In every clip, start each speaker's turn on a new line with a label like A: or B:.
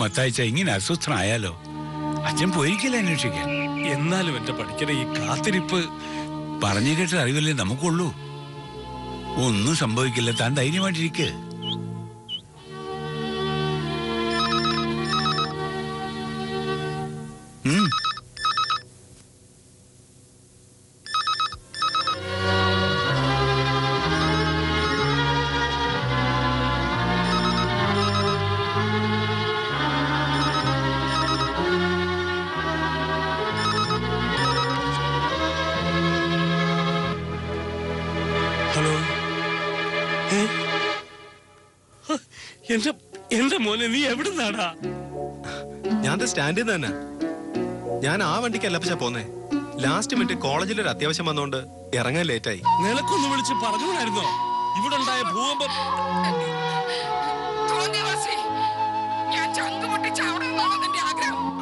A: മത്തായിച്ച ഇങ്ങനെ അസ്വസ്ഥനായാലോ? അച്ഛൻ പോയിരിക്കില്ല അന്വേഷിക്കാൻ.
B: എന്നാലും എന്റെ പഠിക്കണ ഈ കാത്തിരിപ്പ്
A: പറഞ്ഞു കേട്ട അറിവല്ലേ നമുക്കുള്ളൂ? ഒന്നും സംഭവിക്കില്ല. താൻ ധൈര്യമായിട്ടിരിക്ക്.
B: എന്റെ എന്റെ മോനെ നീ എവിടുന്നാടാ?
C: ഞാൻ സ്റ്റാൻഡിൽ നിന്ന് തന്നെ. ഞാൻ ആ വണ്ടിക്കല്ല പക്ഷെ പോന്നേ. ലാസ്റ്റ് മിനിറ്റ് കോളേജിൽ ഒരു അത്യാവശ്യം വന്നോണ്ട് ഇറങ്ങാൻ ലേറ്റായി.
B: നിനക്കൊന്ന് വിളിച്ച് പറഞ്ഞുകൂടായിരുന്നോ? ഇവിടെ ഉണ്ടായ ഭൂകമ്പം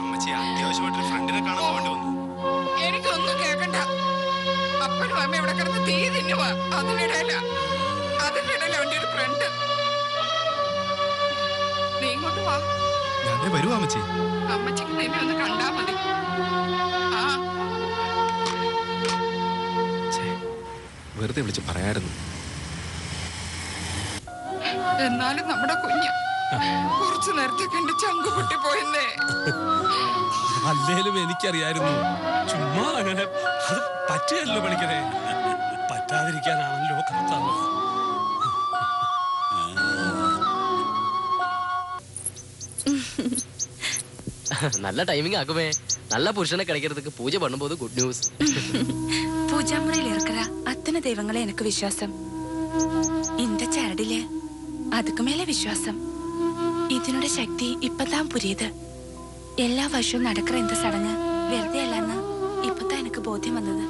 C: അമ്മച്ചി അത്യാവശ്യമായിട്ട് ഫ്രണ്ടിനെ കാണാൻ വേണ്ടി വന്നു.
D: എനിക്കൊന്നും കേക്കണ്ട. അപ്പനും അമ്മ ഇവിടെ കിടന്ന് തീ തിന്നുക അതിനിടയില അതിനിടയില അവന്റെ ഒരു ഫ്രണ്ട് നീ ഇങ്ങോട്ട് വാ
C: ഞാൻ വരുവാ അമ്മച്ചി.
D: അമ്മച്ചിക്ക് നിന്നെ ഒന്ന് കണ്ടാ മതി. ആ.
C: വെറുതെ വിളിച്ച് പറയായിരുന്നു.
D: എന്നാലും നമ്മുടെ കുഞ്ഞ് കുറച്ചു നേരത്തേക്ക് എന്റെ ചങ്കു പൊട്ടി പോയെന്നേ
B: അല്ലേലും എനിക്കറിയായിരുന്നു. ചുമ്മാ അങ്ങനെ. അത് പറ്റുകയല്ലോ പണിക്കരെ. പറ്റാതിരിക്കാനാണല്ലോ.
E: നല്ല ടൈമിംഗ് ആക്കുമേ നല്ല പുരുഷനെ കിടക്കുന്നതൊക്കെ പൂജ പണ്ണുമ്പോ ഗുഡ് ന്യൂസ്
F: പൂജാമുറിയിൽ ഏർക്കറ അത്തന ദൈവങ്ങളെ എനിക്ക് വിശ്വാസം. ഇന്റെ ചരടിലെ അതുക്കു മേലെ വിശ്വാസം. ഇതിനുടെ ശക്തി ഇപ്പത്താം പുരിയത്. എല്ലാ വർഷവും നടക്കുന്ന എന്ത് ചടങ്ങ് വെറുതെയല്ലെന്ന് ഇപ്പത്താ എനിക്ക് ബോധ്യം വന്നത്.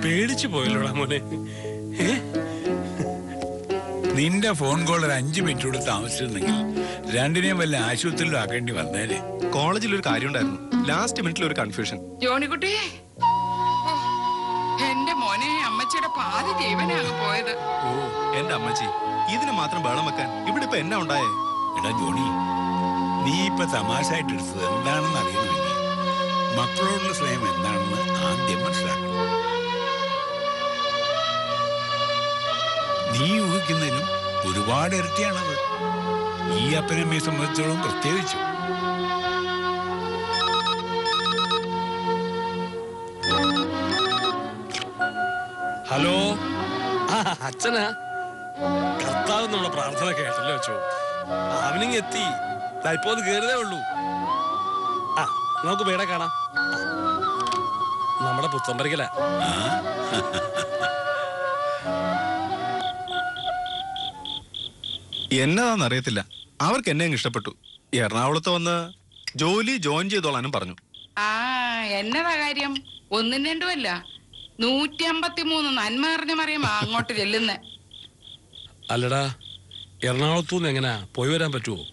B: പേടിച്ചു പോയല്ലോടാ മോനെ.
A: നിന്റെ ഫോൺ കോൾ ഒരു അഞ്ചു മിനിറ്റ് കൂടെ താമസിച്ചിരുന്നെങ്കിൽ രണ്ടിനെയും വല്ല ആശുപത്രിയിലും ആക്കേണ്ടി വന്നേരെ
C: കോളേജിൽ ഒരു കാര്യം ഉണ്ടായിരുന്നു. ലാസ്റ്റ് മിനിറ്റിൽ ഒരു കൺഫ്യൂഷൻ
D: ജോണിക്കുട്ടി ഓ, എന്റെ മോനെ അമ്മച്ചിയുടെ പാതി ജീവനാണ് പോയത്.
C: ഓ എന്റെ അമ്മച്ചി ഇതിന് മാത്രം വേണം വെക്കാൻ ഇവിടെ ഇപ്പൊ എന്നാ ഉണ്ടായേ?
A: എടാ ജോണി നീ ഇപ്പൊ തമാശ ആയിട്ട് എടുത്തത് എന്താണെന്ന് അറിയണമെങ്കിൽ മക്കളോടുള്ള സ്നേഹം എന്താണെന്ന് ആദ്യം മനസ്സിലാക്കണം. നീ ഊഹിക്കുന്നതിനും ഒരുപാട് ഇരട്ടിയാണത്. ഈ അപ്പനമ്മയെ സംബന്ധിച്ചോളം പ്രത്യേകിച്ചു.
B: ഹലോ? ആ അച്ഛനാ. കർത്താവ് നമ്മുടെ പ്രാർത്ഥന കേട്ടല്ലോ അച്ഛോ അവനിങ് എത്തി. ഇപ്പോ അത് കേറിയതേ ഉള്ളൂ. ആ നമുക്ക് പേടെ കാണാം. നമ്മുടെ പുത്തമ്പരിക്കല.
C: എന്നതാന്ന് അറിയത്തില്ല അവർക്ക് എന്നെ അങ്ങ് ഇഷ്ടപ്പെട്ടു. എറണാകുളത്ത് വന്ന് ജോലി ജോയിൻ ചെയ്തോളാനും പറഞ്ഞു.
D: ആ എന്നതാ കാര്യം? ഒന്നും രണ്ടുമല്ല നൂറ്റി അമ്പത്തി മൂന്ന് നന്മ അറിഞ്ഞ മറിയാം അങ്ങോട്ട് ചെല്ലുന്നേ.
B: അല്ലടാ എറണാകുളത്തു നിന്ന് എങ്ങനെ? പോയി വരാൻ പറ്റുമോ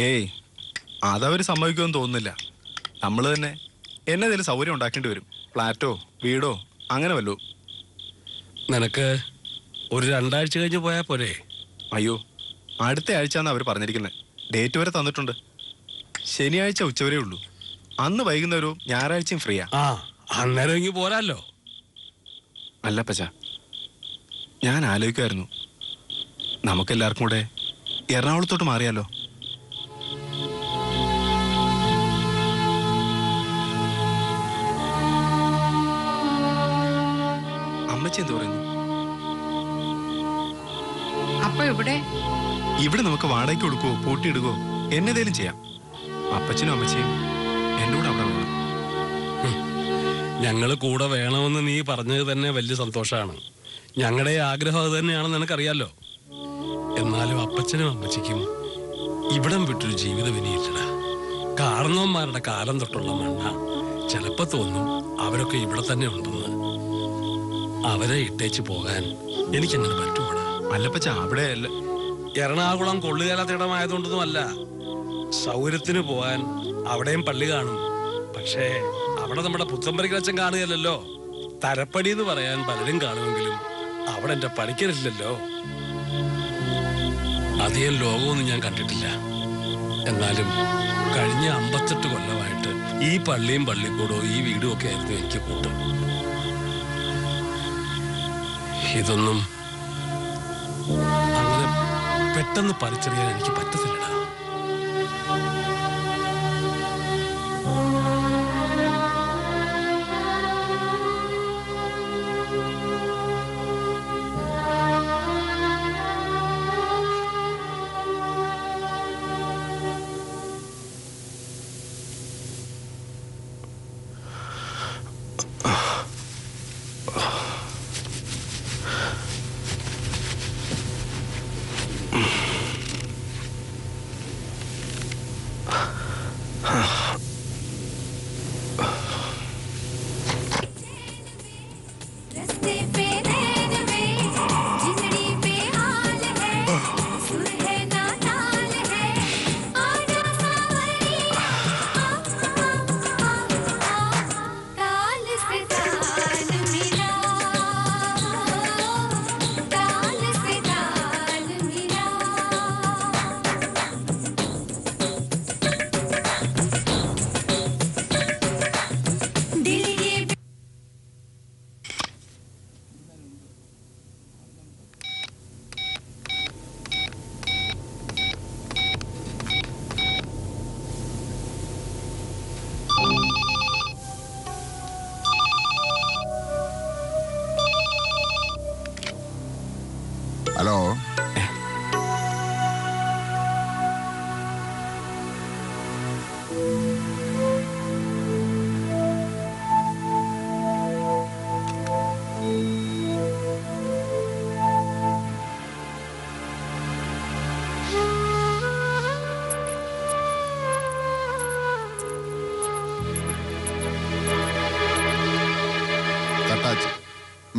C: ഏയ് അതവര് സമ്മതിക്കുമെന്ന് തോന്നുന്നില്ല. നമ്മൾ തന്നെ എന്നതിൽ സൗകര്യം ഉണ്ടാക്കേണ്ടി വരും. ഫ്ലാറ്റോ വീടോ അങ്ങനെ വല്ലോ
B: നിനക്ക് ഒരു രണ്ടാഴ്ച കഴിഞ്ഞ് പോയാൽ പോരെ?
C: അയ്യോ അടുത്ത ആഴ്ചയാണ് അവർ പറഞ്ഞിരിക്കുന്നത് ഡേറ്റ് വരെ തന്നിട്ടുണ്ട്. ശനിയാഴ്ച ഉച്ചവരേ ഉള്ളൂ. അന്ന് വൈകുന്നേരവും ഞായറാഴ്ചയും ഫ്രീയാ.
B: ആ അന്നേരം ഇങ്ങി പോരാല്ലോ.
C: അല്ല പച്ച ഞാൻ ആലോചിക്കുമായിരുന്നു നമുക്കെല്ലാവർക്കും കൂടെ എറണാകുളത്തോട്ട് മാറിയാലോ? അമ്മച്ചി എന്ത് പറയുന്നു?
D: അപ്പൊ ഇവിടെ
C: ഇവിടെ നമുക്ക് വാടകയ്ക്ക് കൊടുക്കുവോ പൂട്ടിയിടുകയോ എന്നതേലും ചെയ്യാം. അപ്പച്ചനും അമ്മച്ചയും എന്റെ കൂടെ അവിടെ വേണം.
B: ഞങ്ങൾ കൂടെ വേണമെന്ന് നീ പറഞ്ഞത് തന്നെ വലിയ സന്തോഷമാണ്. ഞങ്ങളുടെ ആഗ്രഹം അത് തന്നെയാണെന്ന് നിനക്കറിയാലോ? എന്നാലും അപ്പച്ചനും അമ്മച്ചിക്കും ഇവിടം വിട്ടൊരു ജീവിതം ഇനിയില്ലടാ കാരണവന്മാരുടെ കാലം തൊട്ടുള്ള മണ്ണ. ചിലപ്പോ തോന്നും അവരൊക്കെ ഇവിടെ തന്നെ ഉണ്ടെന്ന്. അവരെ ഇട്ടേച്ച് പോകാൻ എനിക്കങ്ങനെ പറ്റൂടാ
C: അല്ലപ്പച്ച അവിടെ
B: എറണാകുളം കൊള്ളുകാലത്തിടമായതുകൊണ്ടൊന്നുമല്ല. സൗകര്യത്തിന് പോവാൻ അവിടെയും പള്ളി കാണും. പക്ഷേ അവിടെ നമ്മുടെ പുത്തമ്പരിക്കച്ചൻ കാണുകയല്ലോ തരപ്പടി എന്ന് പറയാൻ പലരും കാണുമെങ്കിലും അവിടെ എന്റെ പണിക്കരില്ലല്ലോ. അധികം ലോകമൊന്നും ഞാൻ കണ്ടിട്ടില്ല. എന്നാലും കഴിഞ്ഞ അമ്പത്തെട്ട് കൊല്ലമായിട്ട് ഈ പള്ളിയും പള്ളിക്കൂടവും ഈ വീടും ഒക്കെ ആയിരുന്നു എനിക്ക് കൂട്ട്. ഇതൊന്നും പെട്ടെന്ന് പറിച്ചറിയാൻ എനിക്ക് പറ്റത്തില്ലടാ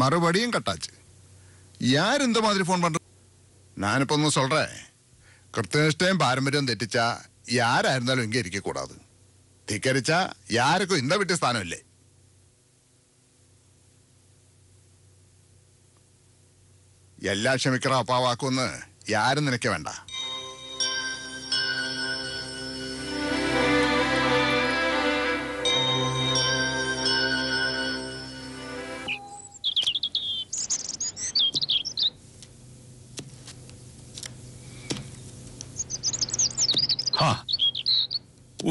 G: മറുപടിയും കട്ടാച്ച്. யார் இந்த மாதிரி ஃபோன் பண்ணுற ഞാനിപ്പോൾ ഒന്ന് സൊല്ലേ കൃത്യനിഷ്ഠയും പാരമ്പര്യം തെറ്റിച്ച ആരായിരുന്നാലും എങ്കിൽ ഇരിക്കക്കൂടാതെ ധിക്കരിച്ച ആർക്കും ഇന്ന വിട്ടിയ സ്ഥാനമില്ലേ? എല്ലാം ക്ഷമിക്കറ അപ്പാവാക്കുമെന്ന് ആരും നിനക്ക് വേണ്ട.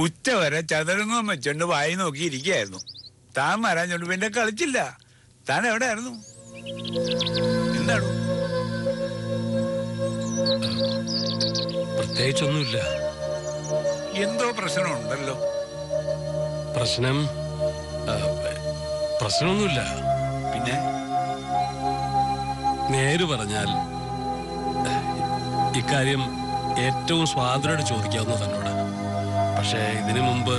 A: ഉച്ച വരെ ചതുരംഗം വെച്ചോണ്ട് വായി നോക്കി ഇരിക്കുകയായിരുന്നു താൻ വരാഞ്ഞോണ്ട് പിന്നെ കളിച്ചില്ല. താൻ എവിടെയായിരുന്നു? എന്താണ്
B: പ്രത്യേകിച്ചൊന്നുമില്ല.
A: എന്തോ പ്രശ്നമുണ്ടല്ലോ.
B: പ്രശ്നം ആ, പ്രശ്നമൊന്നുമില്ല.
A: പിന്നെ?
B: നേര് പറഞ്ഞാൽ ഇക്കാര്യം ഏറ്റവും സ്വാതന്ത്ര്യമായിട്ട് ചോദിക്കാവുന്ന തന്നോട് പക്ഷേ ഇതിനു മുമ്പ്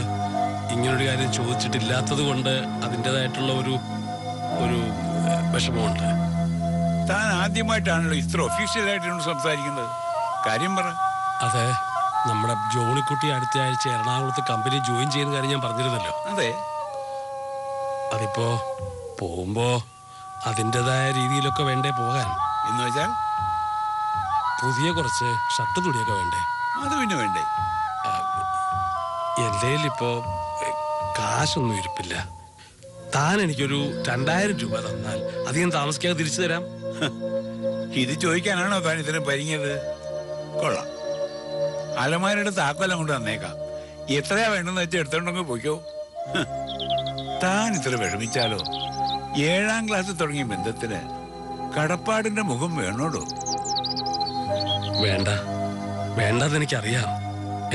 B: ഇങ്ങനൊരു കാര്യം ചോദിച്ചിട്ടില്ലാത്തത് കൊണ്ട് അതിന്റെതായിട്ടുള്ള ഒരു ഒരു വിഷമമുണ്ട്.
A: താൻ ആദ്യമായിട്ടാണല്ലോ ഇത്ര ഒഫീഷ്യലായിട്ടാണ് സംസാരിക്കുന്നത്. കാര്യം പറ.
B: അതെ നമ്മുടെ ജോണിക്കുട്ടി അടുത്ത ആഴ്ച എറണാകുളത്ത് കമ്പനി ജോയിൻ ചെയ്യുന്ന കാര്യം ഞാൻ പറഞ്ഞിരുന്നല്ലോ.
A: അതെ.
B: അതിപ്പോ പോകുമ്പോ അതിന്റെതായ രീതിയിലൊക്കെ വേണ്ടേ പോകാൻ.
A: എന്ന് വെച്ചാൽ?
B: പുതിയ കുറച്ച് ഷർട്ട് തുണിയൊക്കെ വേണ്ടേ?
A: അത് പിന്നെ വേണ്ടേ?
B: എന്റെ കാശൊന്നും ഇരിപ്പില്ല. താൻ എനിക്കൊരു രണ്ടായിരം രൂപ തന്നാൽ അധികം താമസിക്കാതെ തിരിച്ചു തരാം.
A: ഇത് ചോദിക്കാനാണോ താൻ ഇത്രയും പരിങ്ങിയത്? കൊള്ളാം. അലമാരയുടെ താക്കോലം കൊണ്ട് തന്നേക്കാം. എത്രയാ വേണ്ടെന്ന് വെച്ചാൽ എടുത്തോണ്ടെങ്കിൽ പോയിക്കോ. താൻ ഇത്ര വിഷമിച്ചാലോ? ഏഴാം ക്ലാസ് തുടങ്ങിയ ബന്ധത്തിന് കടപ്പാടിന്റെ മുഖം വേണോടോ?
B: വേണ്ട. വേണ്ടെന്ന് എനിക്കറിയാം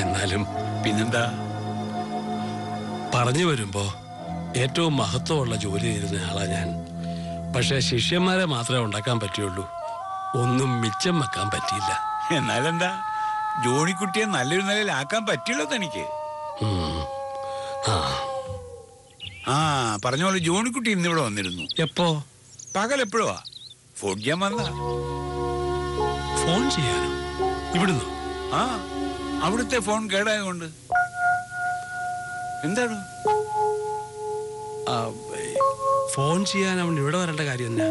B: എന്നാലും
A: പിന്നെന്താ?
B: പറഞ്ഞു വരുമ്പോ ഏറ്റവും മഹത്വമുള്ള ജോലി ചെയ്തിരുന്ന ആളാ ഞാൻ. പക്ഷെ ശിഷ്യന്മാരെ മാത്രമേ ഉണ്ടാക്കാൻ പറ്റുള്ളൂ ഒന്നും മിച്ചം വെക്കാൻ പറ്റിയില്ല.
A: എന്നാലെന്താ? ജോണിക്കുട്ടിയെ നല്ലൊരു നിലയിലാക്കാൻ പറ്റില്ലോ തനിക്ക്.
B: ആ.
A: ആ പറഞ്ഞ പോലെ ജോണിക്കുട്ടി ഇന്നിവിടെ വന്നിരുന്നു.
B: എപ്പോ?
A: പകൽ എപ്പോഴുവാ ഫോൺ ചെയ്യാൻ വന്ന
B: ഫോൺ ചെയ്യാനോ? ഇവിടുന്നു?
A: ആ അവിടുത്തെ ഫോൺ കേടായതുകൊണ്ട്. എന്താണ്?
B: ഫോൺ ചെയ്യാൻ അവൻ ഇവിടെ വരേണ്ട കാര്യം എന്നാ?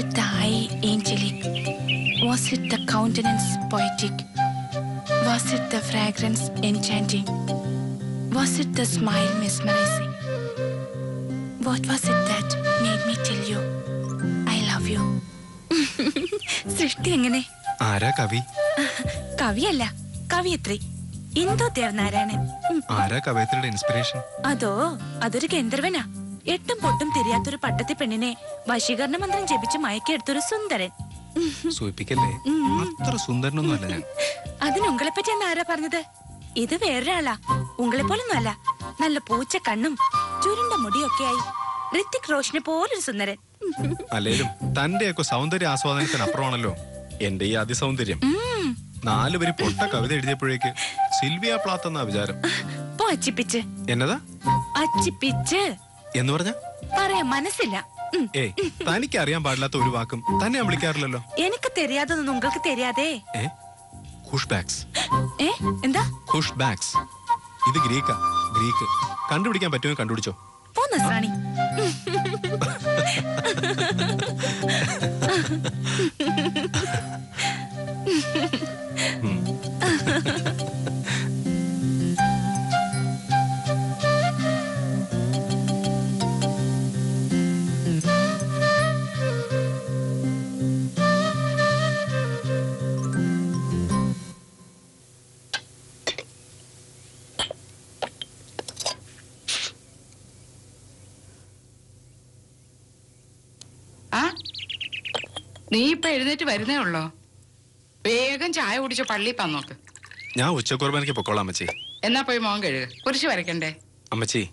F: It the eye angelic? Was it the countenance poetic? Was it the fragrance enchanting? Was it the smile mesmerizing? What was it that made me tell you I love you? സൃഷ്ടി എങ്ങനെ
C: ആരാ കവി
F: കവിയല്ല കവിയത്രി ഇന്ദു ദേവനാരായണൻ.
C: ആരാ കവയത്രിയുടെ ഇൻസ്പിറേഷൻ
F: അതോ അതൊരു ഗന്ധർവനാ എട്ടും പൊട്ടും തിരിയാത്തൊരു പട്ടത്തി പെണ്ണിനെ വശീകരണ മന്ത്രം ജപിച്ച് മയക്കെടുത്തൊരു സുന്ദരൻ.
C: സൂചിപ്പിക്കല്ലേ? അത്ര സുന്ദരനൊന്നും അല്ല ഞാൻ.
F: അതിന് ഉങ്ങളെ പറ്റി എന്നാ ആരാ പറഞ്ഞത്? ഇത് വേറൊരാളാ. ഉങ്ങളെ പോലൊന്നുമല്ല നല്ല പൂച്ച കണ്ണും ചുരുണ്ട മുടിയൊക്കെയായി ഋത്തിക് റോഷനെ പോലൊരു സുന്ദരൻ.
C: അല്ലേലും തന്റെയൊക്കെ സൗന്ദര്യ ആസ്വാദനത്തിന് അപ്പുറമാണല്ലോ എന്റെ ഈ അതിസൗന്ദര്യം.
F: സൗന്ദര്യം
C: നാല് വരി പൊട്ട കവിത എഴുതിയപ്പോഴേക്ക് സിൽവിയ പ്ലാത്ത് എന്നാ വിചാരം. എന്നതാ?
F: അച്ചിപ്പിച്ച്.
C: എന്ന് പറഞ്ഞ?
F: പറയാൻ മനസ്സില്ല.
C: ഏ തനിക്ക് അറിയാൻ പാടില്ലാത്ത ഒരു വാക്കും തന്നെ ഞാൻ വിളിക്കാറില്ലല്ലോ.
F: എനിക്ക് തെരിയാതൊന്നും
C: നിങ്ങൾക്ക് തെരിയാതെ. ഇത് ഗ്രീക്കാ ഗ്രീക്ക്. കണ്ടുപിടിക്കാൻ പറ്റുമോ കണ്ടുപിടിച്ചോ?
D: പോന്ന എഴുന്നേറ്റ് വരുന്നേ ഉള്ളോ? വേഗം ചായ കുടിച്ച് പള്ളി നോക്ക്.
C: ഞാൻ ഉച്ചക്കുറബനക്ക് പൊക്കോളാം അമ്മച്ചി.
D: എന്നാ പോയി മോൻ കഴുക. കുരിശ് വരയ്ക്കണ്ടേ?
C: അമ്മച്ചി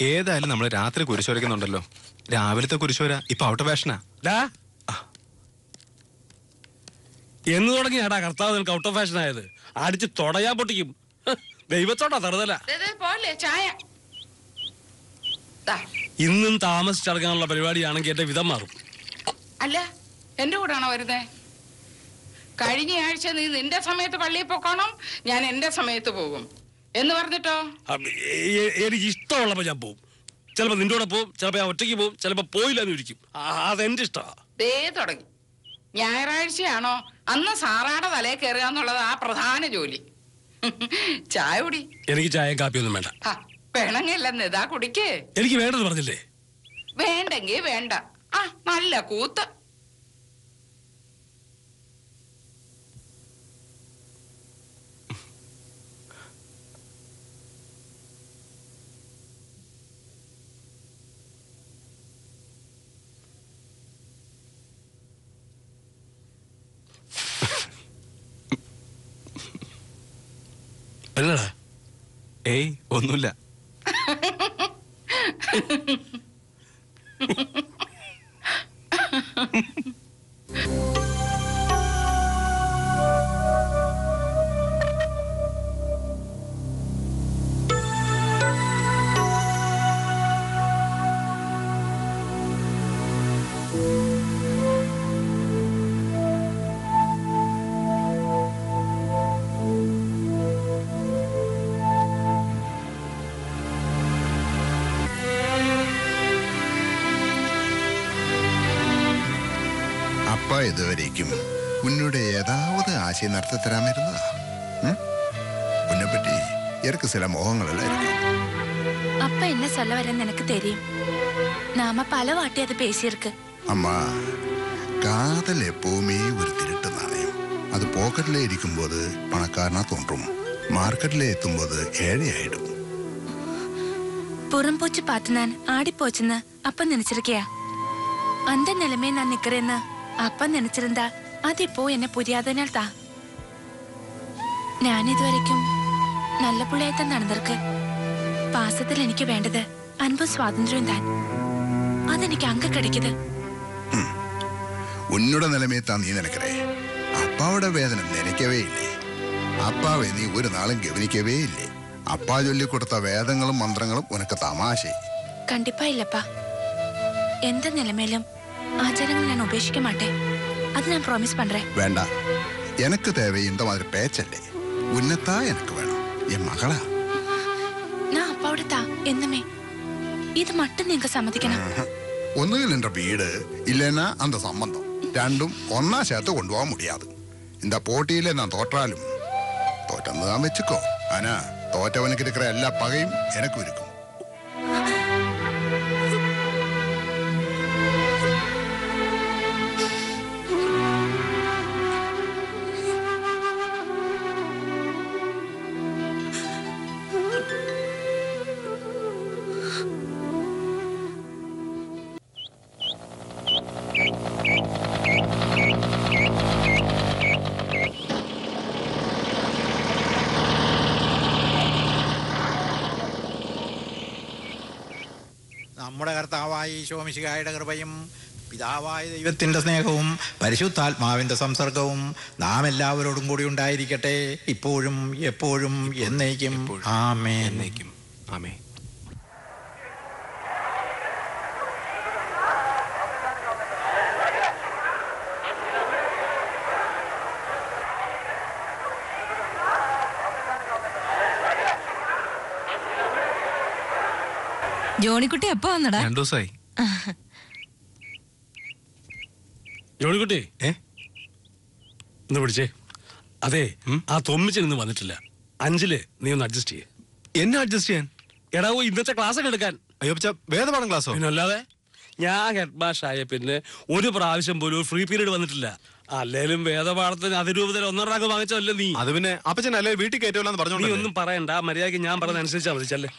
C: ഏതായാലും നമ്മൾ രാത്രി കുരിശ് വരയ്ക്കുന്നുണ്ടല്ലോ. രാവിലത്തെ കുരിശ് വര ഇപ്പൊ ഔട്ട് ഫാഷനാ
B: എന്ന് എന്ന് തുടങ്ങിയാടാ കർത്താവ് നിനക്ക് ഔട്ട് ഓഫ് ഫാഷൻ ആയത്. അടിച്ച് തുടയാൻ പൊട്ടിക്കും. ദൈവത്തോടാ തറുതല.
D: ദേ, ദേ, പോലെ ചായ. ദാ,
B: ഇന്നും താമസിച്ചടങ്ങാനുള്ള പരിപാടിയാണെങ്കിൽ എന്റെ വിധം മാറും.
D: അല്ല എന്റെ കൂടാണോ വരുന്നേ? കഴിഞ്ഞ ആഴ്ച നീ നിന്റെ സമയത്ത് പള്ളിയിൽ പോക്കണം ഞാൻ എന്റെ സമയത്ത് പോകും. എന്ന് പറഞ്ഞിട്ടോ?
B: എനിക്ക് ഇഷ്ടമുള്ളപ്പോ ഞാൻ പോകും ചിലപ്പോ നിന്റെ കൂടെ പോകും ചിലപ്പോ ഞാൻ ഒറ്റയ്ക്ക് പോകും ചിലപ്പോ പോയില്ല എന്ന് ഇരിക്കും അതെന്റെ ഇഷ്ടമാണ്
D: ദേ തുടങ്ങി. ഞായറാഴ്ചയാണോ? അന്ന് സാറാടെ തലയിൽ കയറുക എന്നുള്ളത് ആ പ്രധാന ജോലി. ചായ കുടി.
B: എനിക്ക് ചായ കാപ്പിയൊന്നും വേണ്ട.
D: ഹ, പിണങ്ങില്ലെന്ന് ഇതാ കുടിക്കേ.
B: എനിക്ക് വേണ്ടെന്ന് പറഞ്ഞില്ലേ?
D: വേണ്ടെങ്കി വേണ്ട. ആ നല്ല കൂത്ത്.
C: ഏയ് ഒന്നുമില്ല
G: Ha ha ha. உன்னுடைய ஏதாவது ஆசை நடத்த தராம இருந்தா ம்? உன்னை பற்றி எனக்கு சில மோகங்கள் எல்லாம் இருக்கு
F: அப்ப என்ன சொல்ல வரேன்னு எனக்கு தெரியும் நாம பல வாட்டி அது பேசியிருக்கு
G: அம்மா காதல் எப்பவுமே ஒரு திருட்டு நாணயம் அது போக்கெட்ல இருக்கும்போது பணக்காரனா தோன்றும் மார்க்கெட்ல எத்தும்போது ஏழையாயிடும்
F: புறம் போச்சு பார்த்து நான் ஆடி போச்சுன்னு அப்ப நினைச்சிருக்கியா அந்த நிலைமை അപ്പ നെനച്ചിരുന്നാ അതിപ്പോ എന്നെ പുരിയാതനാൽ താ. ഞാൻ നല്ല നല്ല തന്നെ നടന്നിർക്ക് പാസത്തിൽ എനിക്ക് വേണ്ടത് അൻപ സ്വാതന്ത്ര്യം താൻ. അതെനിക്ക് അങ്ക കിടക്കിയത്
G: ഉന്നുടെ നിലമേ താ നീ നിനക്കറേ അപ്പാവുടെ വേദന നനയ്ക്കവേ ഇല്ലേ? അപ്പാവെ നീ ഒരു നാളും ഗവനിക്കവേ ഇല്ലേ? അപ്പാ ചൊല്ലിക്കൊടുത്ത വേദങ്ങളും മന്ത്രങ്ങളും ഉനക്ക് തമാശ
F: കണ്ടിപ്പായില്ലപ്പാ എന്റെ നിലമേലും ആചാരങ്ങൾ മാട്ടെ. അത് ഞാൻ പ്രോമിസ് പണ്ടേ
G: വേണ്ട. എനക്ക് പേച്ചല്ലേ. ഉന്നത എനക്ക് വേണം. എം മകളാ.
F: ഞാൻ അപ്പവിടത്താ എന്നുമേ ഇത് മട്ടും നിങ്ങൾക്ക് സമ്മതിക്കണം.
G: ഒന്നുകിൽ വീട് ഇല്ലെന്ന അന്ത സംബന്ധം. രണ്ടും ഒന്നാം ശേത്ത് കൊണ്ടുപോകാൻ മുടിയാത്. എന്താ ഞാൻ തോറ്റാലും? തോറ്റന്ന് താൻ വെച്ചുക്കോ. അനാ തോറ്റവനക്കിരിക്കുന്ന എല്ലാ പകയും
H: എനക്കൊരുക്കും കർത്താവായ ഈശോമിശിഹായുടെ കൃപയും പിതാവായ ദൈവത്തിന്റെ സ്നേഹവും പരിശുദ്ധാത്മാവിന്റെ സംസർഗവും നാം എല്ലാവരോടും കൂടി ഉണ്ടായിരിക്കട്ടെ. ഇപ്പോഴും എപ്പോഴും എന്നേക്കും. ആമേൻ.
C: എന്നേക്കും. ആമേ
I: ജോണിക്കുട്ടി എപ്പോ വന്നടാ?
C: രണ്ടു ദിവസമായി
B: ജോണിക്കുട്ടി?
C: ഏ?
B: ഒന്ന് പിടിച്ചേ. അതെ ആ തൊമ്മിച്ചൻ ഇന്ന് വന്നിട്ടില്ല. അഞ്ചിൽ നീ ഒന്ന് അഡ്ജസ്റ്റ് ചെയ്യേ.
C: എന്നെ അഡ്ജസ്റ്റ് ചെയ്യാൻ?
B: എടാ ഓ ഇന്നത്തെ ക്ലാസ് ഒക്കെ എടുക്കാൻ.
C: അയ്യോ പച്ച വേദപാഠം ക്ലാസ്സോ?
B: അല്ലാതെ ഞാൻ ഹെഡ് മാഷ് ആയ പിന്നെ ഒരു പ്രാവശ്യം പോലും ഫ്രീ പീരീഡ് വന്നിട്ടില്ല. അല്ലേലും വേദപാഠത്തിന് അതിരൂപത്തിൽ ഒന്നര റാങ്ക് വാങ്ങിച്ചല്ലേ നീ?
C: അത് പിന്നെ അപ്പച്ചൻ അല്ലേ വീട്ടിൽ കയറ്റുമല്ലോ എന്ന്
B: നീ ഒന്നും പറയണ്ട മര്യാദയ്ക്ക് ഞാൻ പറഞ്ഞ അനുസരിച്ചാ മതി ചെല്ലേ.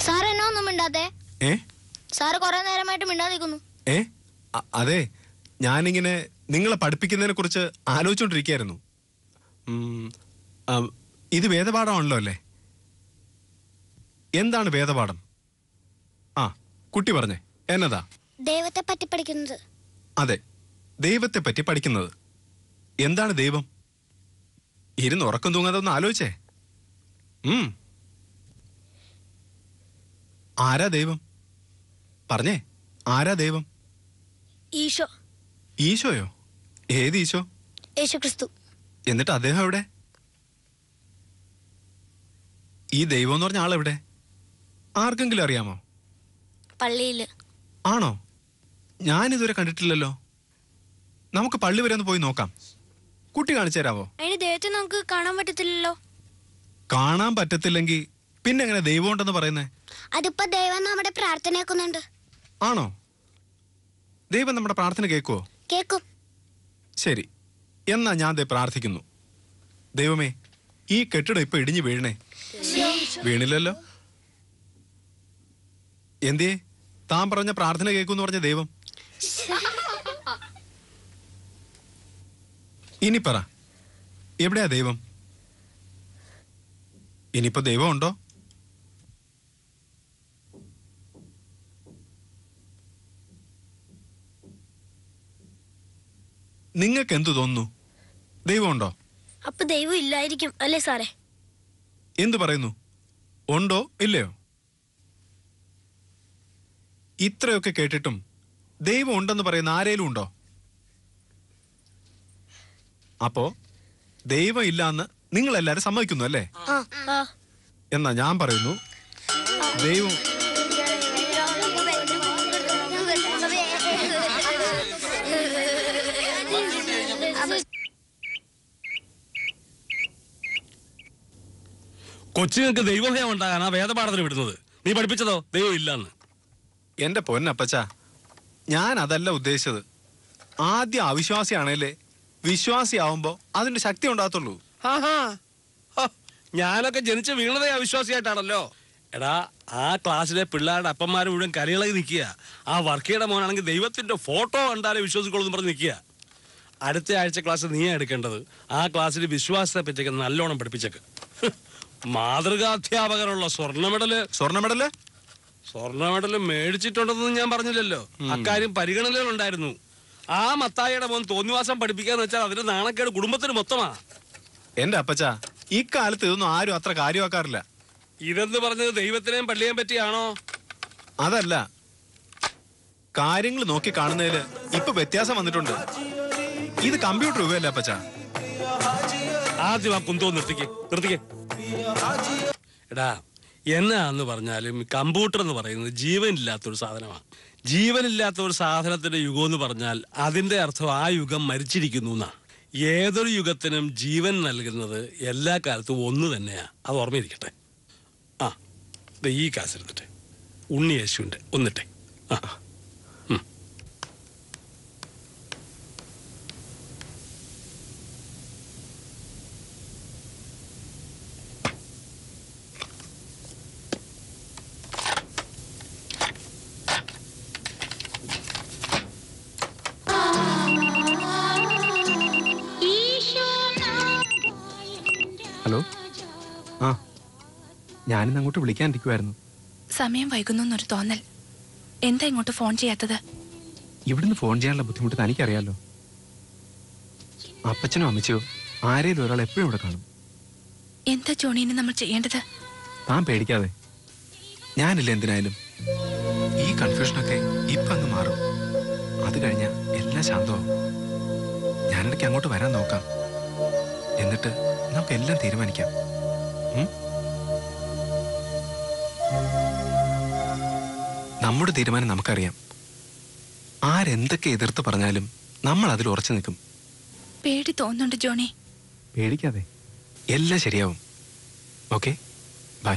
J: സാർ എന്നോ മിണ്ടാത്തെ?
C: ഏ?
J: സാറ് കൊറേ നേരമായിട്ട് മിണ്ടാതിരിക്കുന്നു.
C: ഏ? അതെ. ഞാനിങ്ങനെ നിങ്ങളെ പഠിപ്പിക്കുന്നതിനെ കുറിച്ച് ആലോചിച്ചോണ്ടിരിക്കുകയായിരുന്നു. ഉം, ഇത് വേദപാഠമാണല്ലോ അല്ലേ? എന്താണ് വേദപാഠം? ആ കുട്ടി പറഞ്ഞേ എന്നതാ?
J: ദൈവത്തെ പറ്റി പഠിക്കുന്നത്.
C: അതെ ദൈവത്തെ പറ്റി പഠിക്കുന്നത്. എന്താണ് ദൈവം? ഇരുന്ന് ഉറക്കം തൂങ്ങാതെ ഒന്ന് ആലോചിച്ചേ. ഉം. ആരാ ദൈവം? പറഞ്ഞേ ആരാ ദൈവം?
J: ഈശോ.
C: ഈശോയോ? ഏത് ഈശോ?
J: യേശു ക്രിസ്തു
C: എന്നിട്ട് അദ്ദേഹം എവിടെ? ഈ ദൈവം എന്ന് പറഞ്ഞ ആളെവിടെ? ആർക്കെങ്കിലും അറിയാമോ?
J: പള്ളിയിൽ.
C: ആണോ? ഞാൻ ഇതുവരെ കണ്ടിട്ടില്ലല്ലോ. നമുക്ക് പള്ളി വരെ ഒന്ന് പോയി നോക്കാം. കുട്ടി കാണിച്ചു തരാമോ
J: അതിന് ദൈവത്തെ നമുക്ക് കാണാൻ പറ്റത്തില്ലല്ലോ.
C: കാണാൻ പറ്റത്തില്ലെങ്കിൽ പിന്നെ എങ്ങനെ ദൈവം ഉണ്ടെന്ന് പറയുന്നേ?
J: അതിപ്പോ ദൈവം നമ്മുടെ പ്രാർത്ഥനയാക്കുന്നുണ്ട്.
C: ആണോ? ദൈവം നമ്മുടെ പ്രാർത്ഥന കേൾക്കുവോ?
J: കേക്കും
C: ശരി. എന്നാ ഞാൻ ദേ പ്രാർത്ഥിക്കുന്നു. ദൈവമേ ഈ കെട്ടിടം ഇപ്പൊ ഇടിഞ്ഞു വീഴണേ. വീണില്ലല്ലോ? എന്തേ താൻ പറഞ്ഞ പ്രാർത്ഥന കേൾക്കൂന്ന് പറഞ്ഞ ദൈവം. ഇനി പറ. എവിടെയാ ദൈവം? ഇനിയിപ്പോ ദൈവം ഉണ്ടോ നിങ്ങൾക്ക് എന്തു തോന്നുന്നു? ദൈവമുണ്ടോ?
J: അപ്പൊ ദൈവം ഇല്ലായിരിക്കും അല്ലേ സാറേ?
C: എന്തു പറയുന്നു? ഉണ്ടോ? ഇല്ലയോ? ഇത്രയൊക്കെ കേട്ടിട്ടും ദൈവം ഉണ്ടെന്ന് പറയുന്ന ആരേലും ഉണ്ടോ? അപ്പോ ദൈവം ഇല്ല എന്ന് നിങ്ങൾ എല്ലാരും സമ്മതിക്കുന്നു അല്ലേ എന്നാ ഞാൻ പറയുന്നു ദൈവം
B: കൊച്ചുങ്ങൾക്ക് ദൈവഭയം ഉണ്ടാകാൻ ആ വേദപാഠത്തിന് വിടുന്നത്. നീ പഠിപ്പിച്ചതോ? ദൈവം ഇല്ലെന്ന്.
C: എന്റെ പൊന്നപ്പച്ച ഞാൻ അതല്ല ഉദ്ദേശിച്ചത്. ആദ്യം അവിശ്വാസിയാണേലേ വിശ്വാസിയാവുമ്പോ അതിന്റെ ശക്തി ഉണ്ടാകത്തുള്ളൂ.
B: ആഹാ. ഞാനൊക്കെ ജനിച്ച വീണതേ അവിശ്വാസിയായിട്ടാണല്ലോ. എടാ ആ ക്ലാസ്സിലെ പിള്ളേരുടെ അപ്പന്മാർ മുഴുവൻ കരയിളകി നിൽക്കുക. ആ വർക്കിയുടെ മോനാണെങ്കിൽ ദൈവത്തിന്റെ ഫോട്ടോ കണ്ടാലേ വിശ്വസിക്കുള്ളൂ എന്ന് പറഞ്ഞ് നിൽക്കുക. അടുത്ത ആഴ്ച ക്ലാസ് നീയാണ് എടുക്കേണ്ടത്. ആ ക്ലാസ്സിൽ വിശ്വാസത്തെ പറ്റിയൊക്കെ നല്ലോണം പഠിപ്പിച്ചേക്ക്. മാതൃകാധ്യാപകരുള്ള സ്വർണ മെഡൽ.
C: സ്വർണ മെഡൽ?
B: സ്വർണ മെഡൽ മേടിച്ചിട്ടുണ്ടെന്ന് ഞാൻ പറഞ്ഞില്ലല്ലോ. അക്കാര്യം പരിഗണനയിലുണ്ടായിരുന്നു. ആ മത്തായിയുടെ മോൻ തോന്നിവാസം പഠിപ്പിക്കാന്ന് വെച്ചാൽ അതിന്റെ നാണക്കേട് കുടുംബത്തിന് മൊത്തമാ.
C: എന്റെ അപ്പച്ച കാലത്ത് ഇതൊന്നും ആരും അത്ര കാര്യമാക്കാറില്ല.
B: ഇതെന്ന് പറഞ്ഞത് ദൈവത്തിനെയും പള്ളിയെയും പറ്റിയാണോ?
C: അതല്ല. കാര്യങ്ങൾ നോക്കി കാണുന്നതിൽ ഇപ്പൊ വ്യത്യാസം വന്നിട്ടുണ്ട്. ഇത് കമ്പ്യൂട്ടർ ഉപയോഗല്ലേ അപ്പച്ച?
B: ആദ്യം ആ കുന്തോ നിർത്തിക്ക് നിർത്തിക്കേ. എടാ എന്നാന്ന് പറഞ്ഞാലും കമ്പ്യൂട്ടർ എന്ന് പറയുന്നത് ജീവനില്ലാത്തൊരു സാധനമാണ്. ജീവനില്ലാത്ത ഒരു സാധനത്തിന്റെ യുഗം എന്ന് പറഞ്ഞാൽ അതിന്റെ അർത്ഥം ആ യുഗം മരിച്ചിരിക്കുന്നു എന്നാണ് ഏതൊരു യുഗത്തിനും ജീവൻ നൽകുന്നത് എല്ലാ കാലത്തും ഒന്ന് തന്നെയാ. അത് ഓർമ്മയിരിക്കട്ടെ ആ ഈ ഉണ്ണി യേശുവിന്റെ ഒന്നിട്ടെ. ആ.
C: ഞാനിന്ന് അങ്ങോട്ട് വിളിക്കാനിരിക്കുമായിരുന്നു
F: സമയം വൈകുന്നു എന്നൊരു തോന്നൽ. എന്താ ഇങ്ങോട്ട് ഫോൺ ചെയ്യാത്തത്?
C: ഇവിടുന്ന് ഫോൺ ചെയ്യാനുള്ള ബുദ്ധിമുട്ട് തനിക്കറിയാലോ. അപ്പച്ചനോ അമ്മച്ചയോ ആരേലും ഒരാൾ എപ്പോഴും ഇവിടെ കാണും.
F: എന്താ ജോണിന് നമ്മൾ ചെയ്യേണ്ടത്?
C: താൻ പേടിക്കാതെ. ഞാനില്ല എന്തിനായാലും. ഈ കൺഫ്യൂഷനൊക്കെ ഇപ്പൊ അങ്ങ് മാറും. അത് കഴിഞ്ഞാൽ എല്ലാം ശാന്തമാവും. ഞാനിടയ്ക്ക് അങ്ങോട്ട് വരാൻ നോക്കാം. എന്നിട്ട് നമുക്ക് എല്ലാം തീരുമാനിക്കാം. നമ്മുടെ തീരുമാനം നമുക്കറിയാം. ആരെന്തൊക്കെ എതിർത്ത് പറഞ്ഞാലും നമ്മൾ അതിൽ ഉറച്ചു നിൽക്കും.
F: പേടി തോന്നുന്നുണ്ട് ജോണി.
C: പേടിക്കാതെ. എല്ലാം ശരിയാവും. ഓക്കെ? ബൈ.